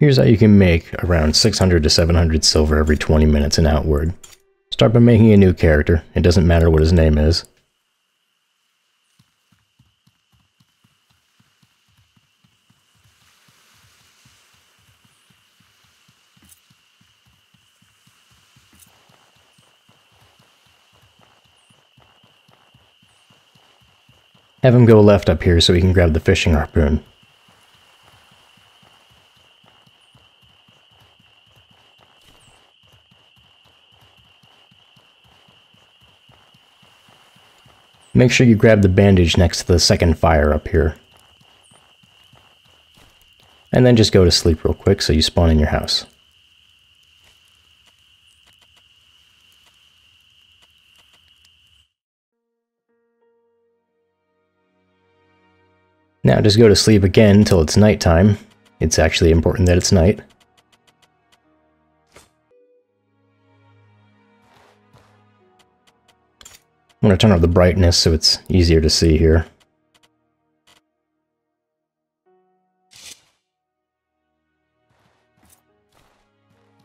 Here's how you can make around 600 to 700 silver every 20 minutes and outward. Start by making a new character, it doesn't matter what his name is. Have him go left up here so he can grab the fishing harpoon. Make sure you grab the bandage next to the second fire up here. And then just go to sleep real quick so you spawn in your house. Now just go to sleep again until it's nighttime. It's actually important that it's night. I'm going to turn up the brightness so it's easier to see here.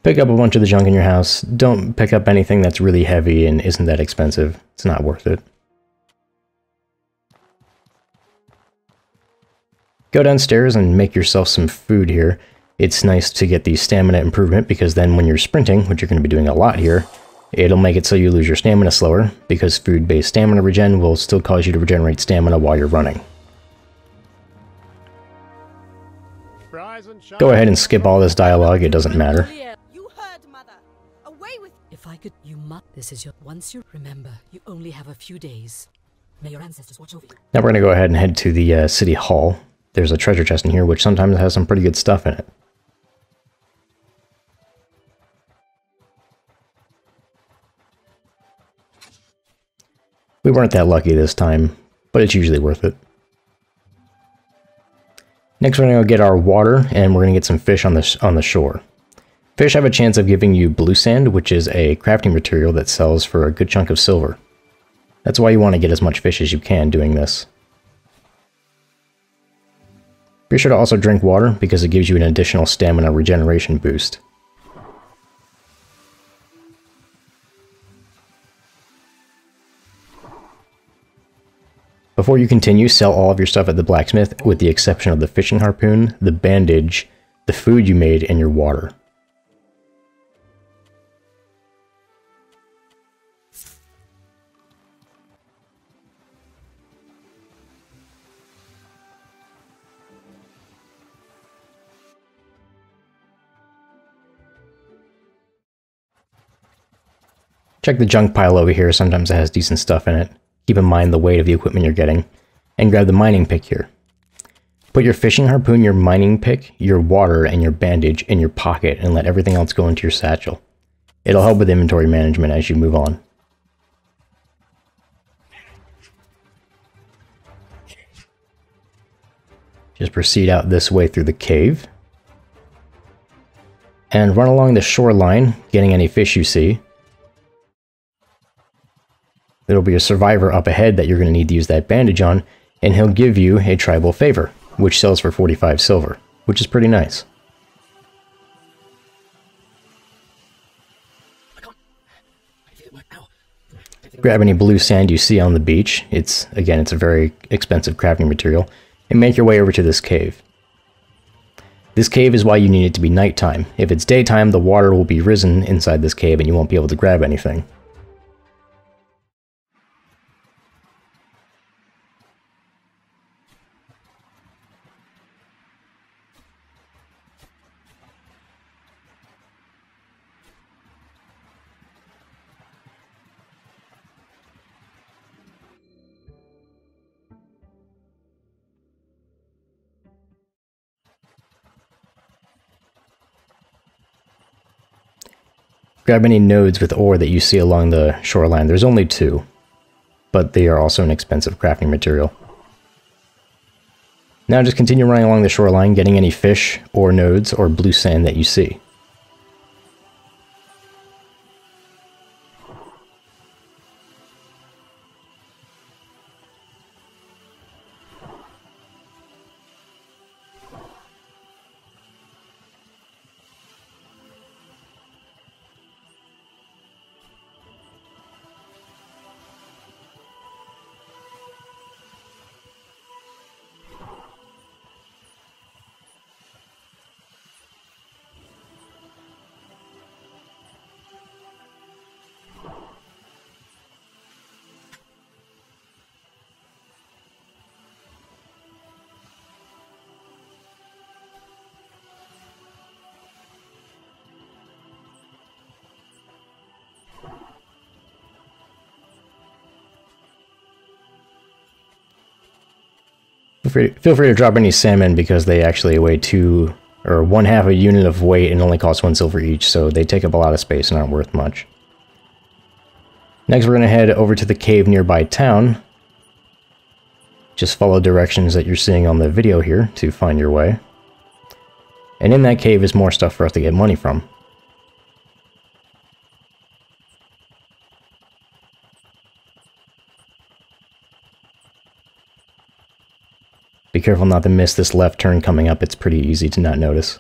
Pick up a bunch of the junk in your house. Don't pick up anything that's really heavy and isn't that expensive. It's not worth it. Go downstairs and make yourself some food here. It's nice to get the stamina improvement because then when you're sprinting, which you're going to be doing a lot here, it'll make it so you lose your stamina slower because food-based stamina regen will still cause you to regenerate stamina while you're running. Go ahead and skip all this dialogue, it doesn't matter. You heard, mother. Away with If I could, you must. This is your. Once you remember, you only have a few days. May your ancestors watch over you. Now we're going to go ahead and head to the uh, city hall. There's a treasure chest in here, which sometimes has some pretty good stuff in it. We weren't that lucky this time, but it's usually worth it. Next we're going to go get our water, and we're going to get some fish on the, on the shore. Fish have a chance of giving you blue sand, which is a crafting material that sells for a good chunk of silver. That's why you want to get as much fish as you can doing this. Be sure to also drink water because it gives you an additional stamina regeneration boost. Before you continue, sell all of your stuff at the blacksmith with the exception of the fishing harpoon, the bandage, the food you made, and your water. Check the junk pile over here, sometimes it has decent stuff in it. Keep in mind the weight of the equipment you're getting. And grab the mining pick here. Put your fishing harpoon, your mining pick, your water, and your bandage in your pocket and let everything else go into your satchel. It'll help with inventory management as you move on. Just proceed out this way through the cave. And run along the shoreline, getting any fish you see. There'll be a survivor up ahead that you're going to need to use that bandage on, and he'll give you a tribal favor, which sells for 45 silver, which is pretty nice. Grab any blue sand you see on the beach. It's, again, it's a very expensive crafting material, and make your way over to this cave. This cave is why you need it to be nighttime. If it's daytime, the water will be risen inside this cave and you won't be able to grab anything. Grab any nodes with ore that you see along the shoreline. There's only two, but they are also an expensive crafting material. Now just continue running along the shoreline, getting any fish, or nodes, or blue sand that you see. Free, feel free to drop any salmon because they actually weigh two or one half a unit of weight and only cost one silver each, so they take up a lot of space and aren't worth much. Next, we're going to head over to the cave nearby town. Just follow directions that you're seeing on the video here to find your way. And in that cave is more stuff for us to get money from. Be careful not to miss this left turn coming up, it's pretty easy to not notice.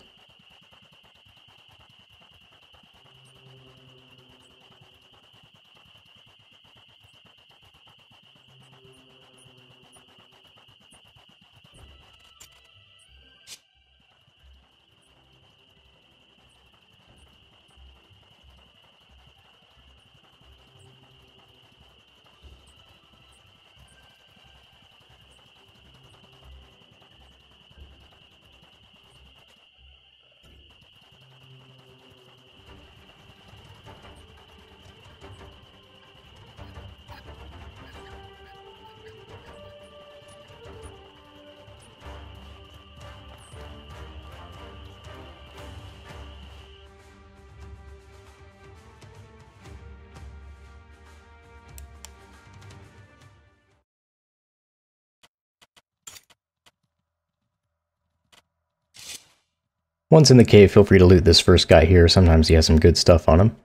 Once in the cave, feel free to loot this first guy here. Sometimes he has some good stuff on him.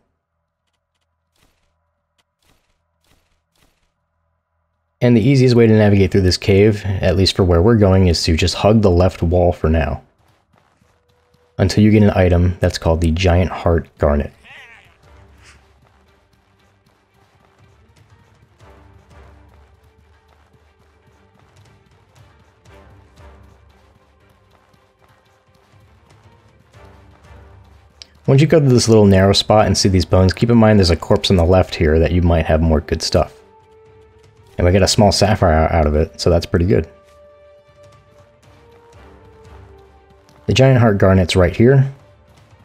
And the easiest way to navigate through this cave, at least for where we're going, is to just hug the left wall for now. Until you get an item that's called the Giant Heart Garnet. Once you go to this little narrow spot and see these bones, keep in mind there's a corpse on the left here that you might have more good stuff. And we get a small sapphire out of it, so that's pretty good. The giant heart garnet's right here.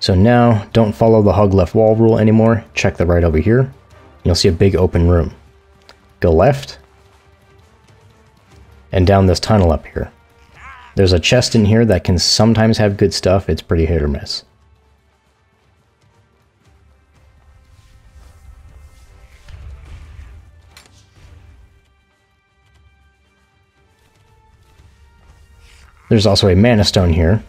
So now, don't follow the hug left wall rule anymore, check the right over here. You'll see a big open room. Go left, and down this tunnel up here. There's a chest in here that can sometimes have good stuff, it's pretty hit or miss. There's also a mana stone here.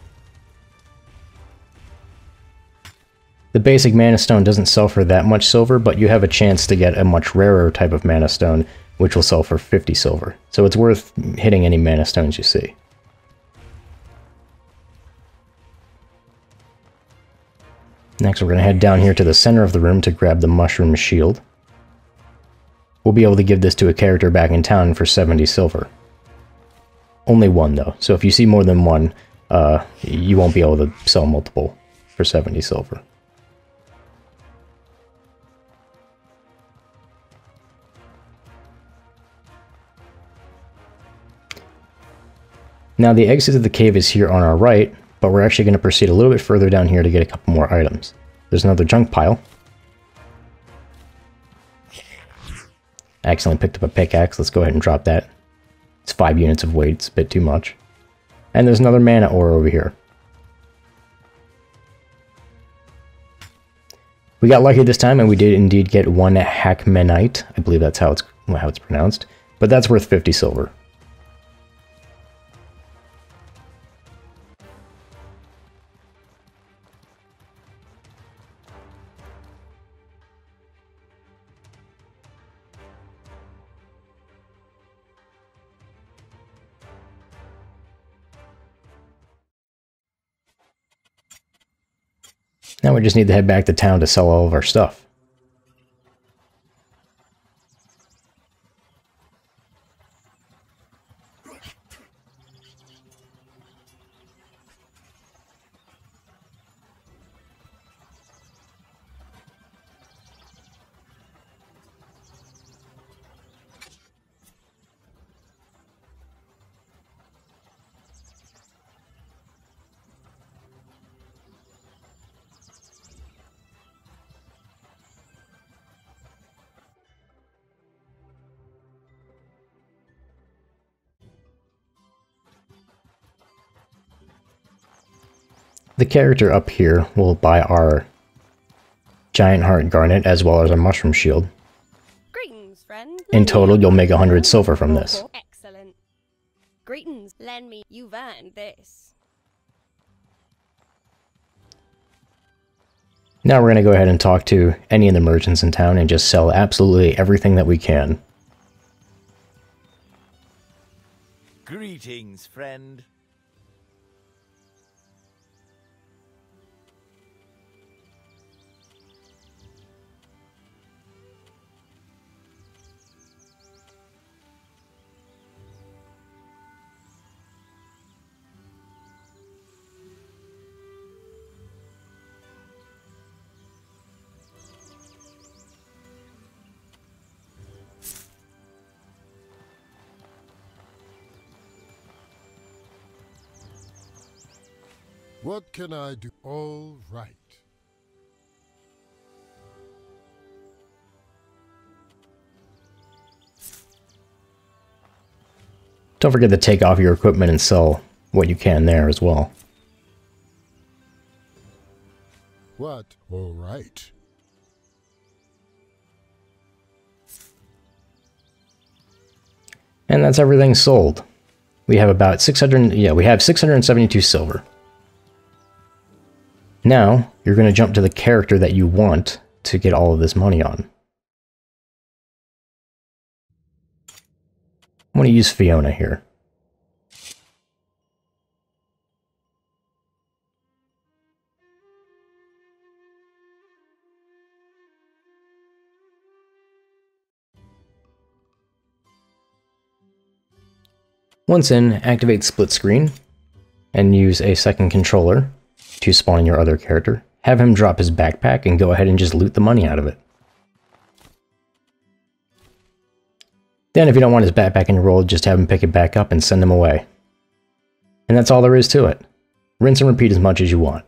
The basic mana stone doesn't sell for that much silver, but you have a chance to get a much rarer type of mana stone, which will sell for 50 silver. So it's worth hitting any mana stones you see. Next we're going to head down here to the center of the room to grab the mushroom shield. We'll be able to give this to a character back in town for 70 silver. Only one, though. So if you see more than one, uh, you won't be able to sell multiple for 70 silver. Now the exit of the cave is here on our right, but we're actually going to proceed a little bit further down here to get a couple more items. There's another junk pile. I accidentally picked up a pickaxe, let's go ahead and drop that. It's five units of weight, it's a bit too much. And there's another mana ore over here. We got lucky this time, and we did indeed get one Hackmanite. I believe that's how it's how it's pronounced. But that's worth 50 silver. Now we just need to head back to town to sell all of our stuff. The character up here will buy our giant heart garnet as well as our mushroom shield. Greetings, friend. In total, you'll make a hundred silver from this. Excellent. Greetings. Lend me. You've earned this. Now we're going to go ahead and talk to any of the merchants in town and just sell absolutely everything that we can. Greetings, friend. What can I do? All right. Don't forget to take off your equipment and sell what you can there as well. What? All right. And that's everything sold. We have about 600, yeah, we have 672 silver. Now, you're going to jump to the character that you want to get all of this money on. I'm going to use Fiona here. Once in, activate split screen and use a second controller to spawn your other character. Have him drop his backpack and go ahead and just loot the money out of it. Then if you don't want his backpack in your roll, just have him pick it back up and send him away. And that's all there is to it. Rinse and repeat as much as you want.